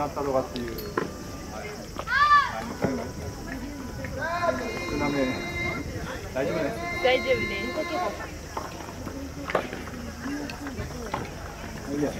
なったとかっていう。はい。はい。向かい。ます少なめ大丈夫ね大丈夫ですい。い。や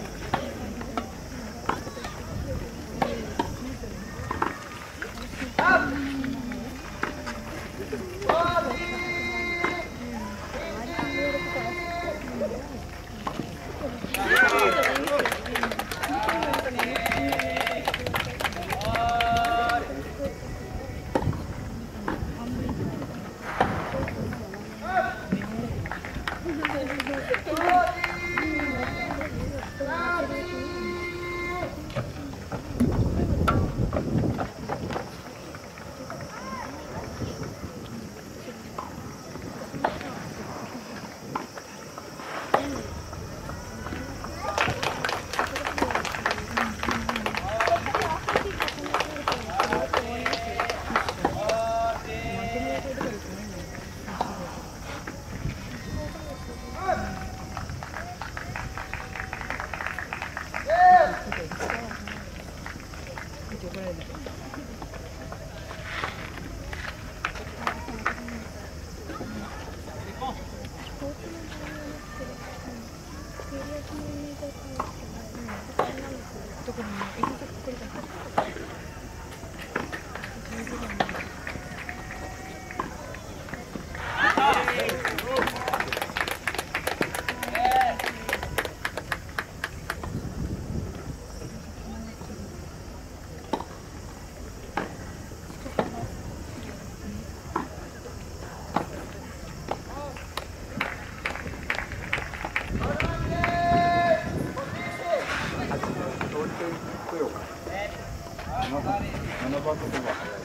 7番7番の子が早い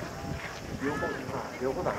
両方両方だね